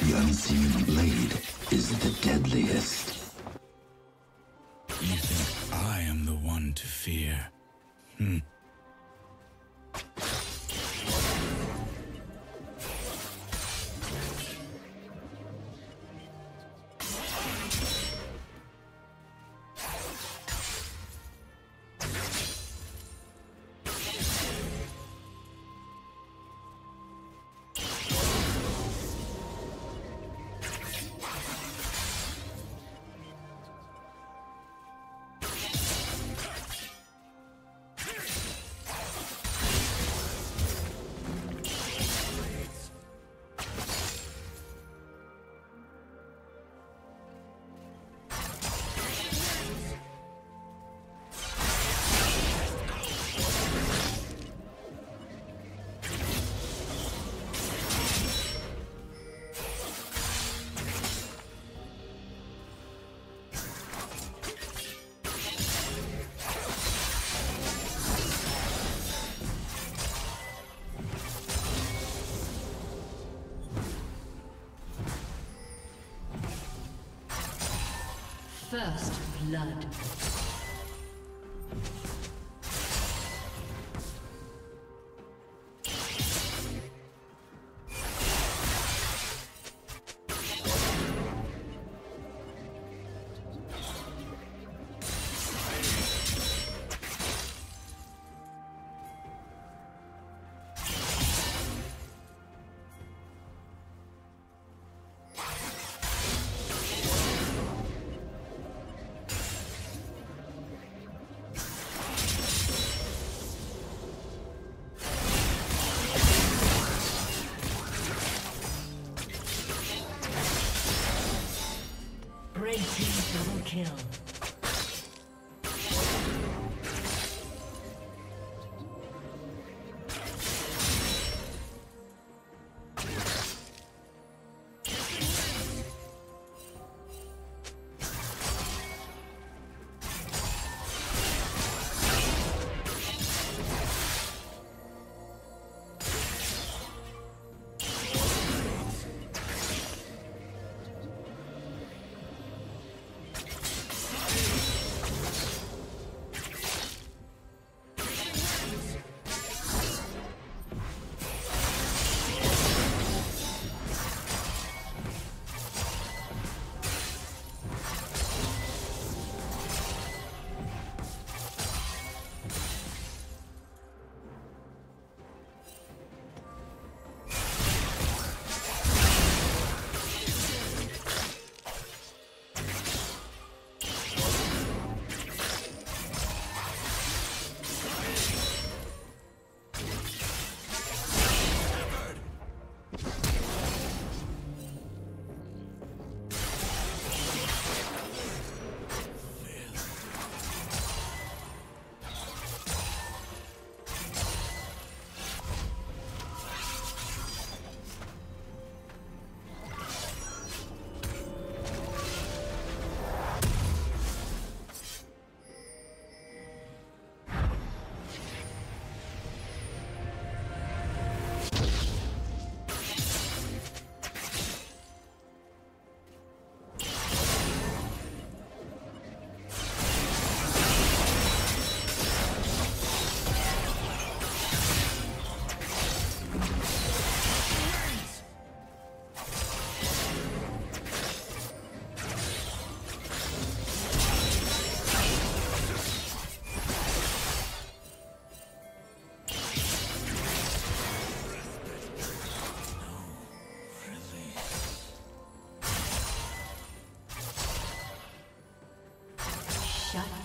The unseen blade is the deadliest. You think I am the one to fear? Hmm. First blood.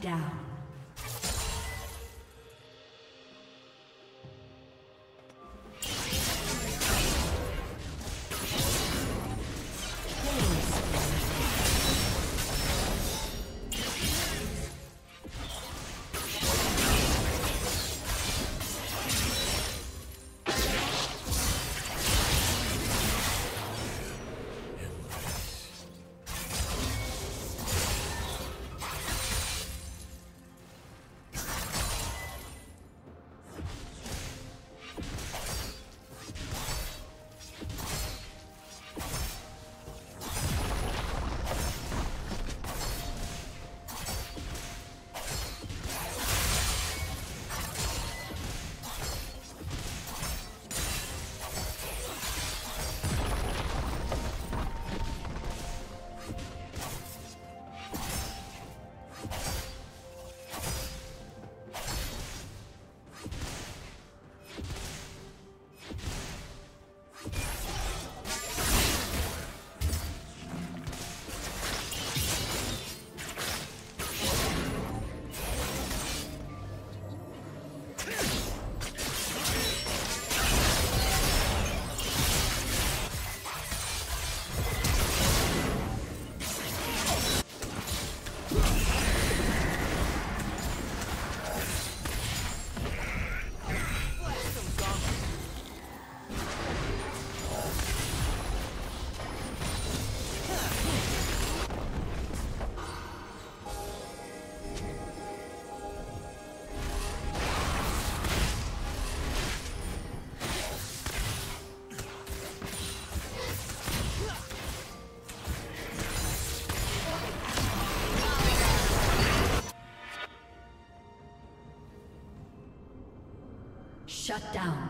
Down. Ugh. Shut down.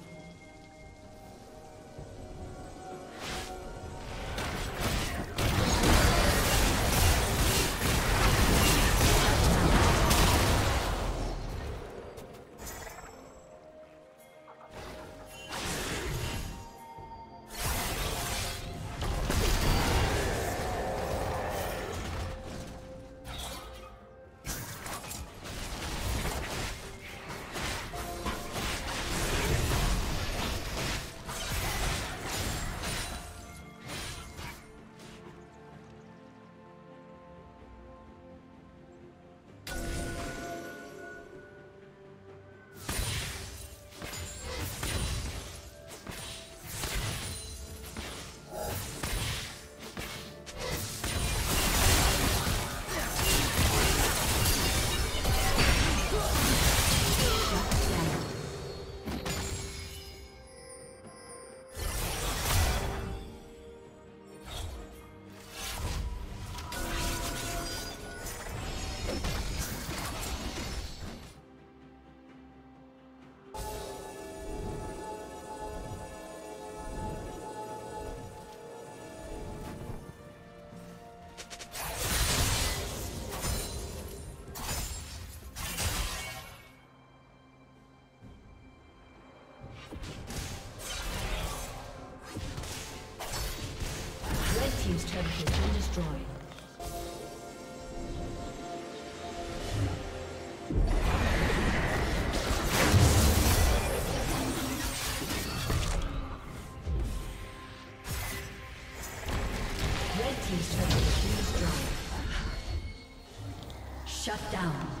Shut down.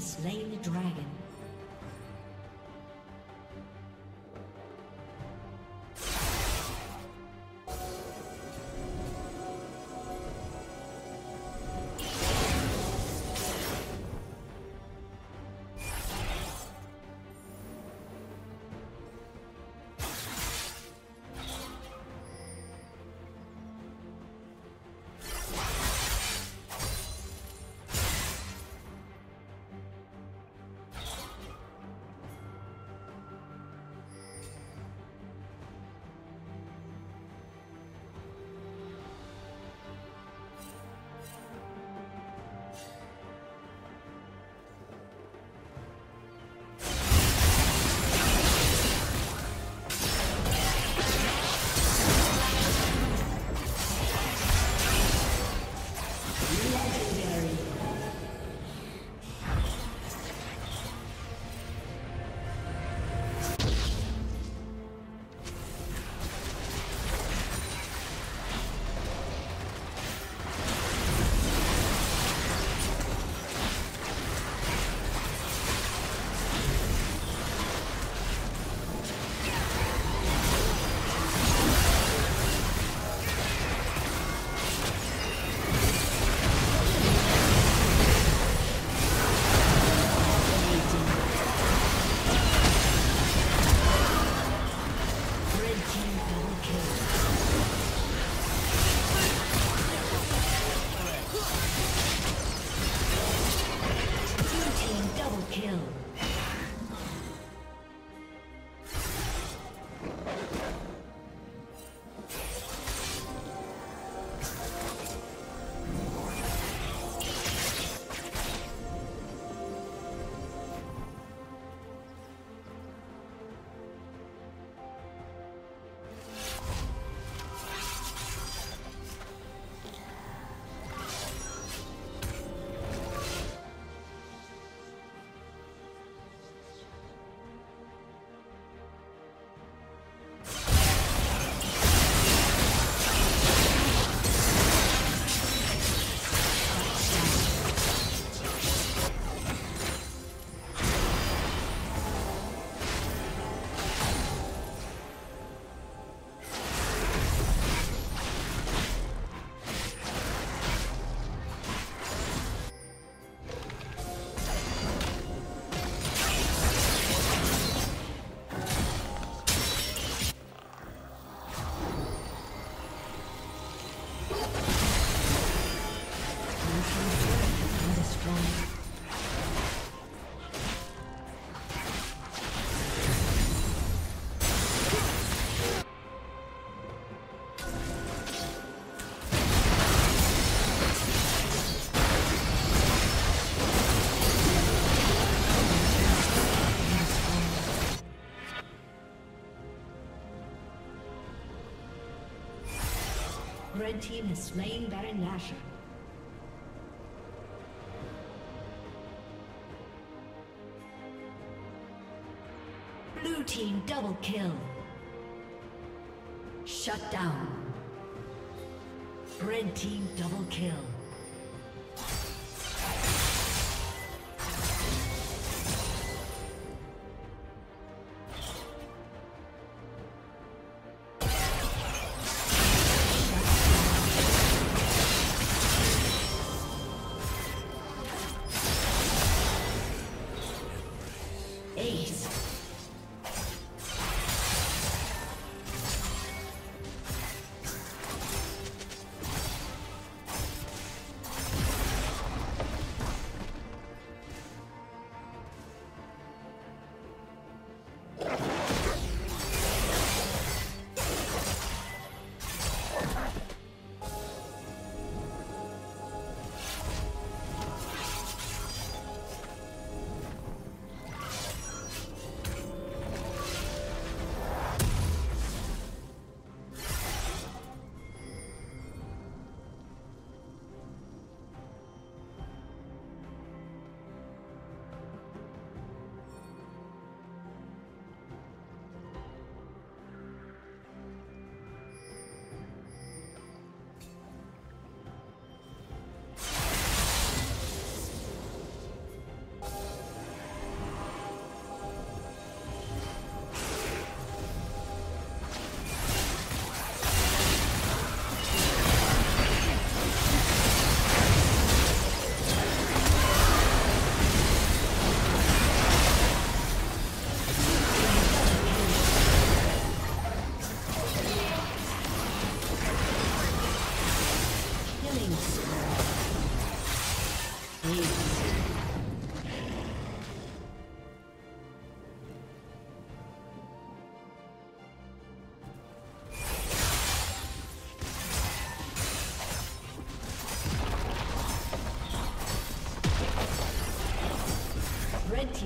Slain the dragon. Team has slain Baron Nashor. Blue team double kill. Shut down. Red team double kill.